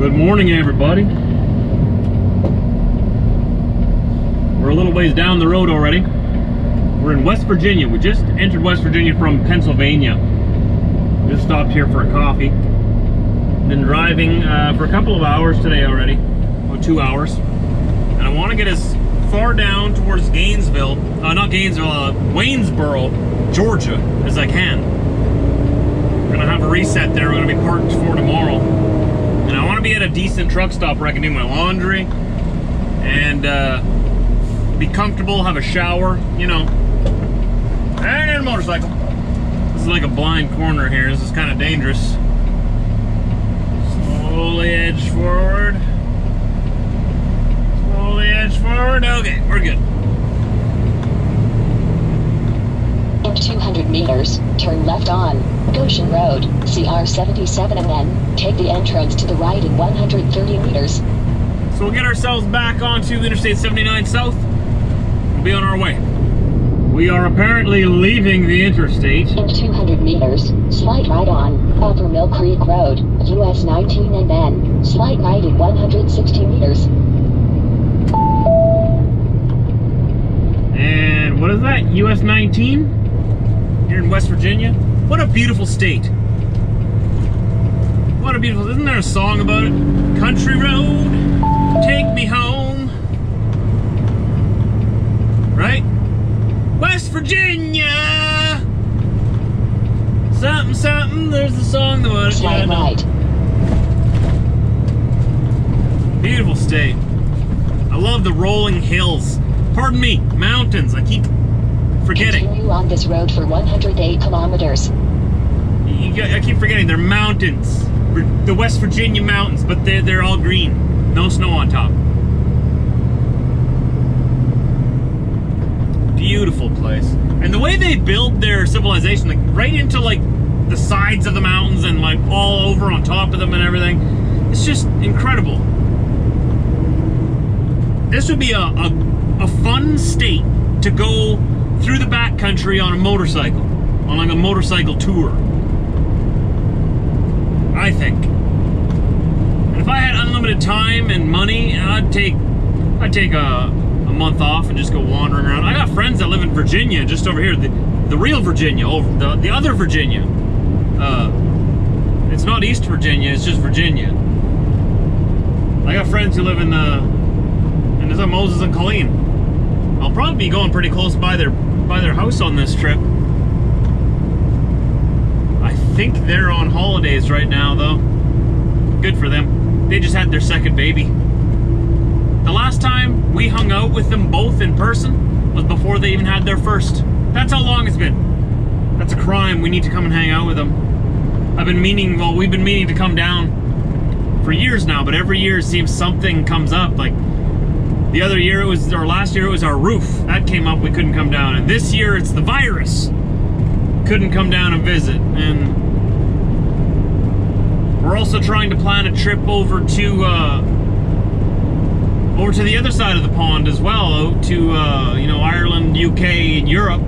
Good morning, everybody. We're a little ways down the road already. We're in West Virginia. We just entered West Virginia from Pennsylvania. Just stopped here for a coffee. Been driving uh, for a couple of hours today already, about two hours. And I want to get as far down towards Gainesville, uh, not Gainesville, uh, Waynesboro, Georgia, as I can. We're gonna have a reset there. We're gonna be parked for tomorrow. And I want to be at a decent truck stop where I can do my laundry and uh, be comfortable, have a shower, you know. And a motorcycle. This is like a blind corner here. This is kind of dangerous. Slowly edge forward. Slowly edge forward. Okay, we're good. In 200 meters, turn left on Goshen Road, CR 77 and then take the entrance to the right in 130 meters. So we'll get ourselves back onto the Interstate 79 South. We'll be on our way. We are apparently leaving the interstate. In 200 meters, slide right on Upper Mill Creek Road, US 19 and then slide right in 160 meters. And what is that? US 19? Here in West Virginia? What a beautiful state. What a beautiful, isn't there a song about it? Country road, take me home. Right? West Virginia! Something, something, there's a song about it. Yeah, right. Beautiful state. I love the rolling hills. Pardon me, mountains. I keep forgetting. Continue on this road for 108 kilometers. Got- I keep forgetting they're mountains. The West Virginia mountains, but they're, they're all green. No snow on top. Beautiful place. And the way they build their civilization, like right into like the sides of the mountains and like all over on top of them and everything, it's just incredible. This would be a, a, a fun state to go through the backcountry on a motorcycle, on like a motorcycle tour. I think. And if I had unlimited time and money, I'd take I'd take a, a month off and just go wandering around. I got friends that live in Virginia, just over here, the, the real Virginia, over the, the other Virginia. Uh, it's not East Virginia, it's just Virginia. I got friends who live in the in the Moses and Colleen. I'll probably be going pretty close by their by their house on this trip. I think they're on holidays right now, though. Good for them. They just had their second baby. The last time we hung out with them both in person was before they even had their first. That's how long it's been. That's a crime. We need to come and hang out with them. I've been meaning, well, we've been meaning to come down for years now, but every year it seems something comes up. Like the other year, it was, or last year, it was our roof. That came up, we couldn't come down. And this year, it's the virus couldn't come down and visit. And we're also trying to plan a trip over to uh, over to the other side of the pond as well, out to uh, you know Ireland, UK, and Europe.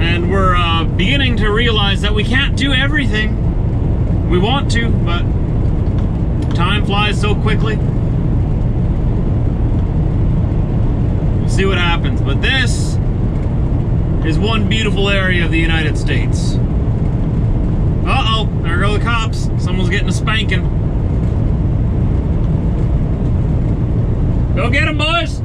And we're uh, beginning to realize that we can't do everything. We want to, but time flies so quickly. See what happens. But this is one beautiful area of the United States. Uh-oh, there go the cops. Someone's getting a spanking. Go get him, boys!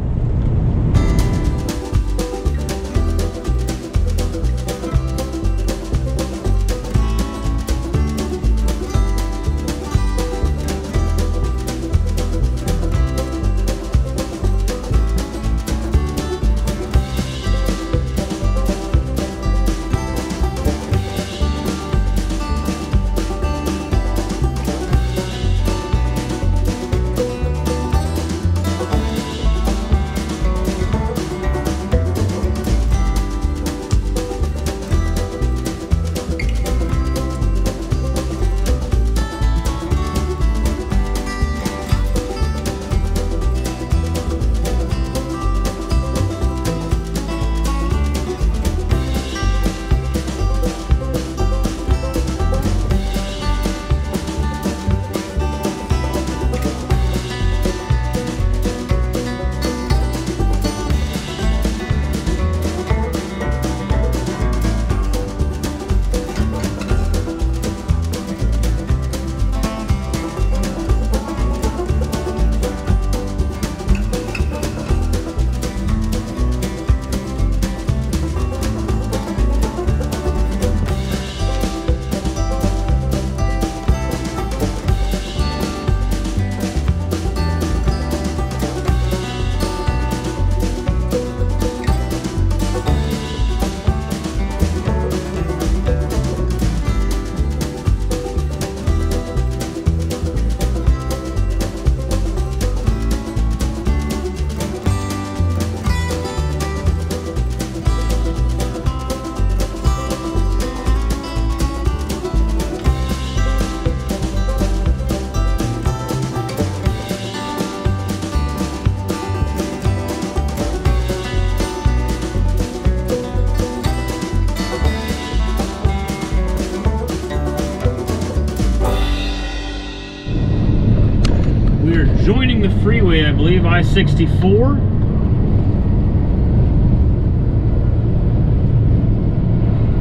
Are joining the freeway, I believe, I-64.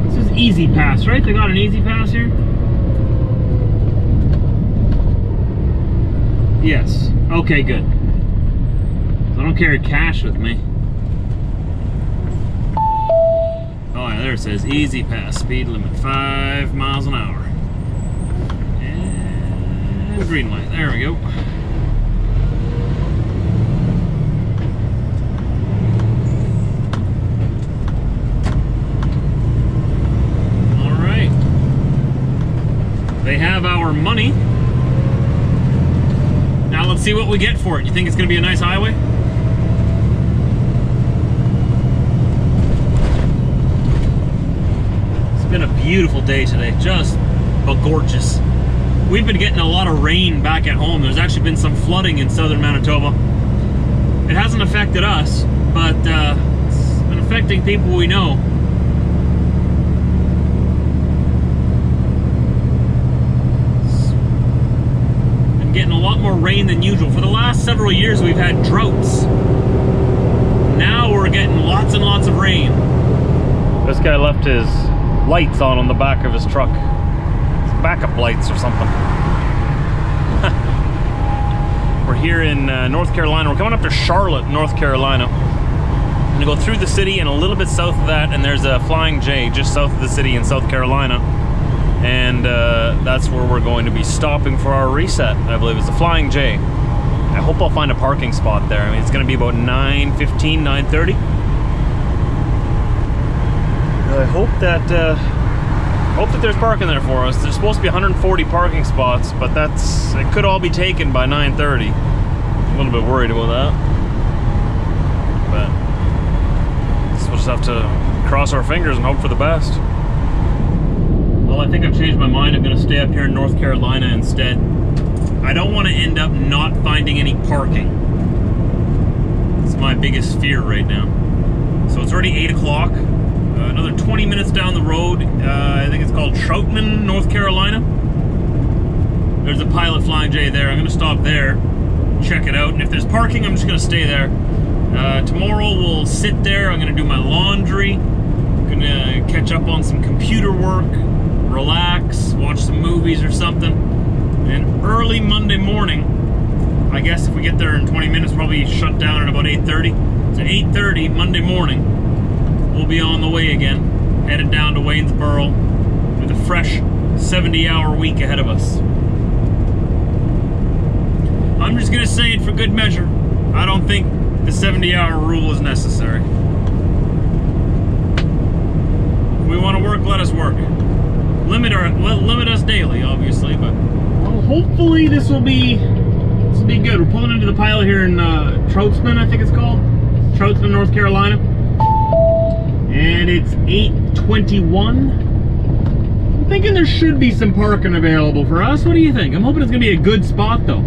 This is E-ZPass, right? They got an E-ZPass here? Yes. Okay, good. I don't carry cash with me. Oh yeah, there it says E-ZPass, speed limit five miles an hour. And green light, there we go. All right. They have our money. Now let's see what we get for it. You think it's gonna be a nice highway? It's been a beautiful day today, just but gorgeous. We've been getting a lot of rain back at home. There's actually been some flooding in southern Manitoba. It hasn't affected us, but uh, it's been affecting people we know. It's Been getting a lot more rain than usual. For the last several years, we've had droughts. Now we're getting lots and lots of rain. This guy left his lights on on the back of his truck. It's backup lights or something. We're here in uh, North Carolina. We're coming up to Charlotte, North Carolina. I'm gonna go through the city and a little bit south of that, and there's a Flying J just south of the city in South Carolina. And uh, that's where we're going to be stopping for our reset, I believe. It's the Flying J. I hope I'll find a parking spot there. I mean, it's gonna be about 9.15, 9.30. I hope that uh, hope that there's parking there for us. There's supposed to be 140 parking spots, but that's it could all be taken by 9:30. I'm a little bit worried about that, but we'll just have to cross our fingers and hope for the best. Well, I think I've changed my mind. I'm going to stay up here in North Carolina instead. I don't want to end up not finding any parking. It's my biggest fear right now. So it's already 8 o'clock. Uh, another 20 minutes down the road, uh, I think it's called Troutman, North Carolina. There's a Pilot Flying J there. I'm going to stop there, check it out, and if there's parking, I'm just going to stay there. Uh, tomorrow we'll sit there. I'm going to do my laundry. I'm going to catch up on some computer work, relax, watch some movies or something. And early Monday morning, I guess if we get there in 20 minutes, probably shut down at about 8.30. So 8.30 Monday morning, we'll be on the way again, headed down to Waynesboro with a fresh 70 hour week ahead of us. I'm just gonna say it for good measure. I don't think the 70 hour rule is necessary. If we want to work, let us work. Limit our limit us daily, obviously, but. Well, hopefully this will be this will be good. We're pulling into the pilot here in uh, Troutsman, I think it's called, Troutsman, North Carolina. And it's 821 i'm thinking there should be some parking available for us. What do you think? I'm hoping it's gonna be a good spot though.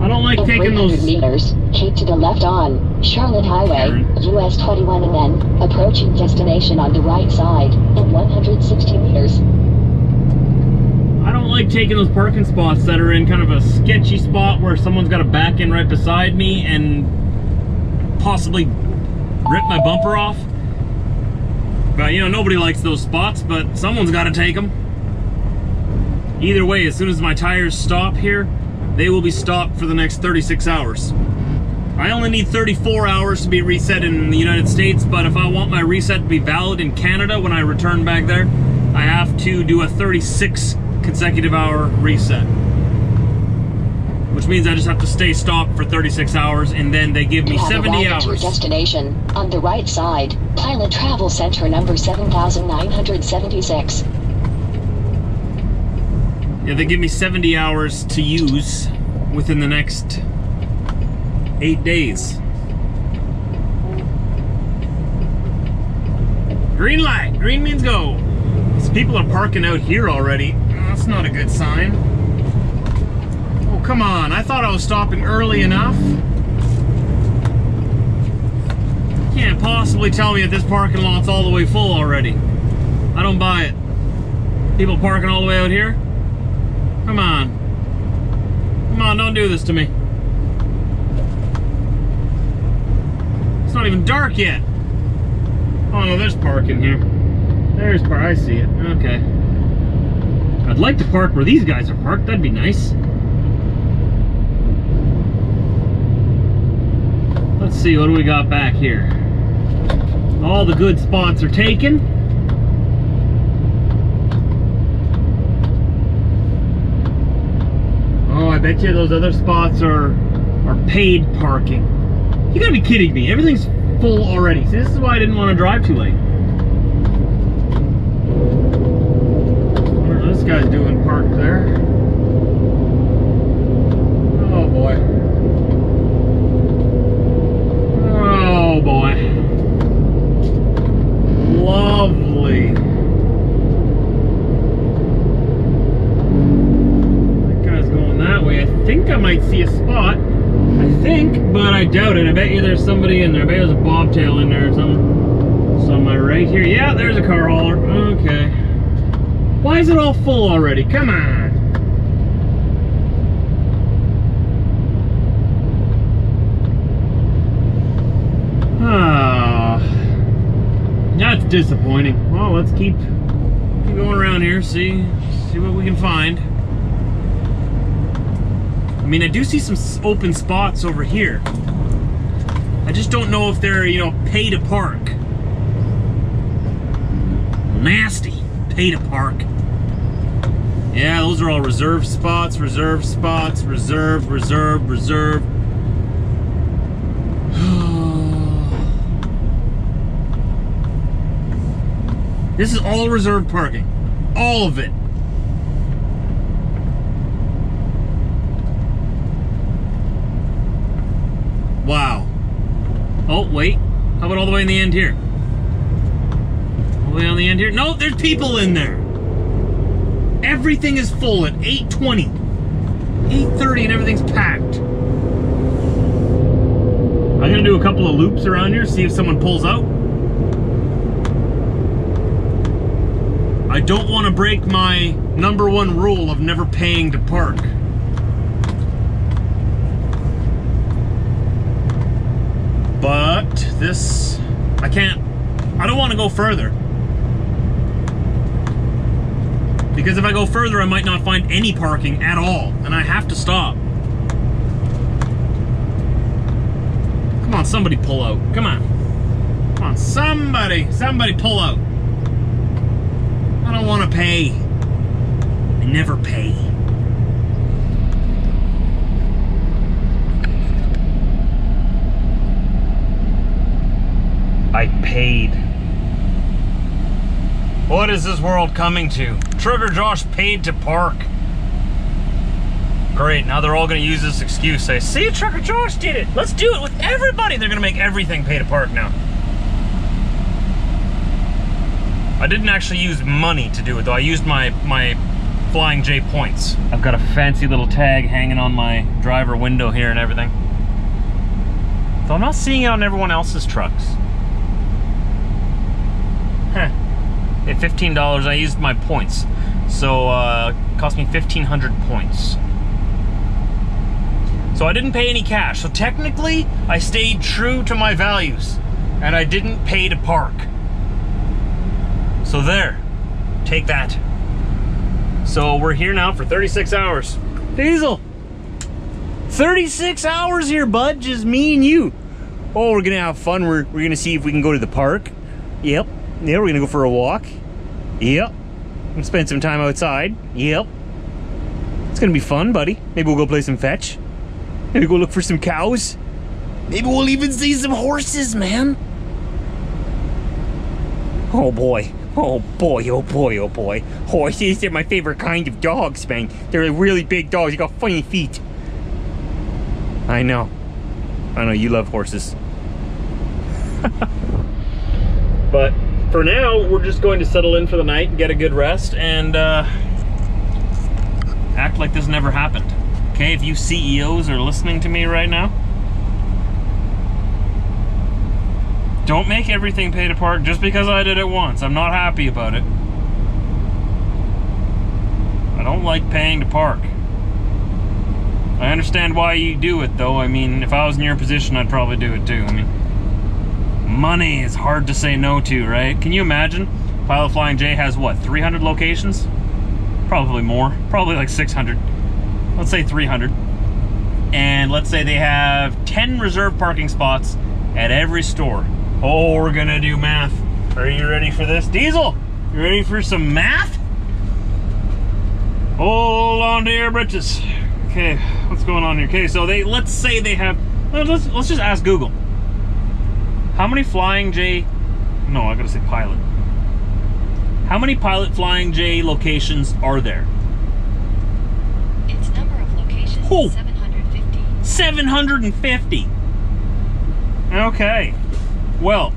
I don't like taking 300 those meters, keep to the left on Charlotte Highway, Karen. US 21 and then approaching destination on the right side in 160 meters. Don't like taking those parking spots that are in kind of a sketchy spot where someone's got to back in right beside me and possibly rip my bumper off. But you know nobody likes those spots but someone's got to take them either way as soon as my tires stop here they will be stopped for the next 36 hours. I only need 34 hours to be reset in the United States, but if I want my reset to be valid in Canada when I return back there, I have to do a 36 consecutive hour reset. Which means I just have to stay stopped for 36 hours and then they give me You have 70 arrived at your hours. destination on the right side, Pilot Travel Center number 7976. Yeah, they give me 70 hours to use within the next eight days. Green light. Green means go. These people are parking out here already. That's not a good sign. Oh, come on. I thought I was stopping early enough. Can't possibly tell me that this parking lot's all the way full already. I don't buy it. People parking all the way out here? Come on. Come on, don't do this to me. It's not even dark yet. Oh no, there's parking here. There's park, I see it, okay. I'd like to park where these guys are parked. That'd be nice. Let's see, what do we got back here? All the good spots are taken. Oh, I bet you those other spots are are paid parking. You gotta be kidding me. Everything's full already. See, this is why I didn't want to drive too late. Guy's doing parked there? Oh boy. Oh boy. Lovely. That guy's going that way. I think I might see a spot. I think, but I doubt it. I bet you there's somebody in there. I bet there's a bobtail in there or something. Somewhere right here. Yeah, there's a car hauler. Okay. Why is it all full already? Come on. Ah, that's disappointing. Well, let's keep keep going around here, see see what we can find. I mean, I do see some open spots over here. I just don't know if they're, you know, pay to park. Nasty. Pay to park. Yeah, those are all reserved spots, reserved spots, reserve, reserve, reserve. this is all reserved parking. All of it. Wow. Oh, wait. How about all the way in the end here? All the way on the end here? No, there's people in there. Everything is full at 8.20. 8.30 and everything's packed. I'm gonna do a couple of loops around here, see if someone pulls out. I don't want to break my number one rule of never paying to park. But this, I can't, I don't want to go further. Because if I go further, I might not find any parking at all, and I have to stop. Come on, somebody pull out. Come on. Come on, somebody, somebody pull out. I don't want to pay. I never pay. I paid. What is this world coming to? Trucker Josh paid to park. Great, now they're all gonna use this excuse. Say, see, Trucker Josh did it. Let's do it with everybody. They're gonna make everything pay to park now. I didn't actually use money to do it though. I used my my Flying J points. I've got a fancy little tag hanging on my driver window here and everything. Though I'm not seeing it on everyone else's trucks. At $15, I used my points. So, uh, cost me 1,500 points. So I didn't pay any cash. So technically, I stayed true to my values. And I didn't pay to park. So there. Take that. So we're here now for 36 hours. Diesel! 36 hours here, bud. Just me and you. Oh, we're gonna have fun. We're, we're gonna see if we can go to the park. Yep. Yeah, we're gonna go for a walk. Yep. And spend some time outside. Yep. It's gonna be fun, buddy. Maybe we'll go play some fetch. Maybe go look for some cows. Maybe we'll even see some horses, man. Oh boy. Oh boy, oh boy, oh boy. Horses, they're my favorite kind of dogs, man. They're really big dogs. They got funny feet. I know. I know you love horses. but for now, we're just going to settle in for the night get a good rest and uh, act like this never happened. Okay, if you CEOs are listening to me right now, don't make everything pay to park just because I did it once. I'm not happy about it. I don't like paying to park. I understand why you do it though. I mean, if I was in your position, I'd probably do it too. I mean, Money is hard to say no to, right? Can you imagine? Pilot Flying J has what, 300 locations? Probably more. Probably like 600. Let's say 300. And let's say they have 10 reserve parking spots at every store. Oh, we're gonna do math. Are you ready for this? Diesel, you ready for some math? Hold on to your britches. Okay, what's going on here? Okay, so they let's say they have let's let's just ask Google. How many flying J no, I gotta say pilot. How many pilot flying J locations are there? Its number of locations Oh. is 750. 750. Okay. Well,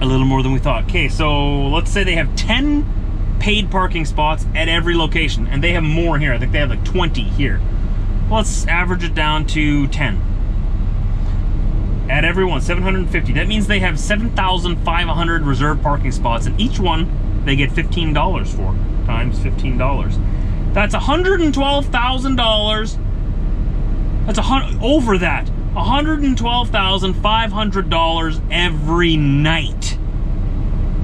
a little more than we thought. Okay, so let's say they have 10 paid parking spots at every location, and they have more here. I think they have like 20 here. Let's average it down to 10. At every one, 750. That means they have 7,500 reserved parking spots, and each one they get $15 for, times $15. That's $112,000 that's a hundred over that. $112,500 every night.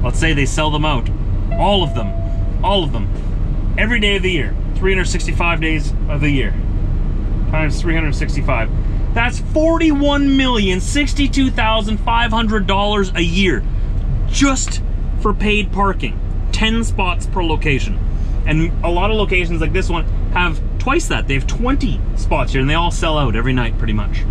Let's say they sell them out. All of them. All of them. Every day of the year. 365 days of the year. Times 365. That's $41,062,500 a year. Just for paid parking. 10 spots per location. And a lot of locations like this one have twice that. They have 20 spots here and they all sell out every night pretty much.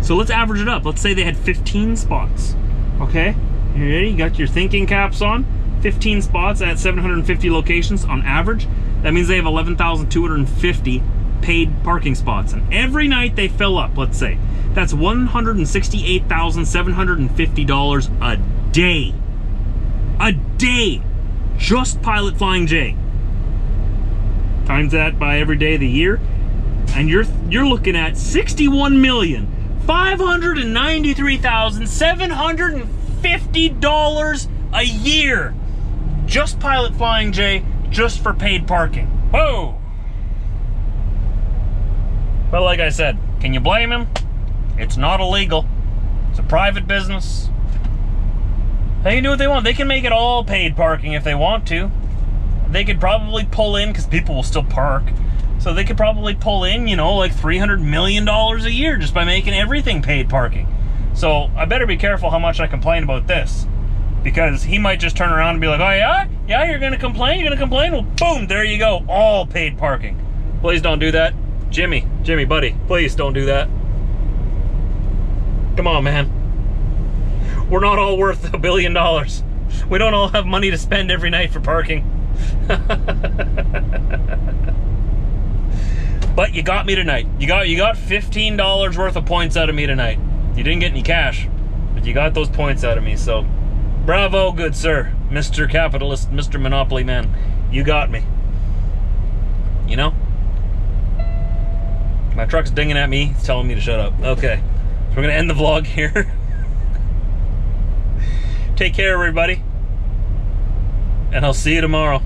So let's average it up. Let's say they had 15 spots. Okay? You ready? You got your thinking caps on? 15 spots at 750 locations on average. That means they have 11,250 paid parking spots. And every night they fill up, let's say. That's $168,750 a day. A day. Just Pilot Flying J. Times that by every day of the year, and you're you're looking at sixty-one million five hundred and ninety-three thousand seven hundred and fifty dollars a year. Just Pilot Flying J, just for paid parking. Whoa! Well, like I said, can you blame him? It's not illegal. It's a private business. They can do what they want. They can make it all paid parking if they want to. They could probably pull in because people will still park. So they could probably pull in, you know, like $300 million a year just by making everything paid parking. So I better be careful how much I complain about this. Because he might just turn around and be like, oh yeah? Yeah, you're gonna complain? You're gonna complain? Well, boom, there you go. All paid parking. Please don't do that. Jimmy, Jimmy, buddy, please don't do that. Come on, man. We're not all worth a billion dollars. We don't all have money to spend every night for parking. but you got me tonight. You got you got fifteen dollars worth of points out of me tonight. You didn't get any cash, but you got those points out of me. So, bravo, good sir, Mister Capitalist, Mister Monopoly Man. You got me. You know. My truck's dinging at me. Telling me to shut up. Okay. So we're gonna end the vlog here. Take care, everybody. And I'll see you tomorrow.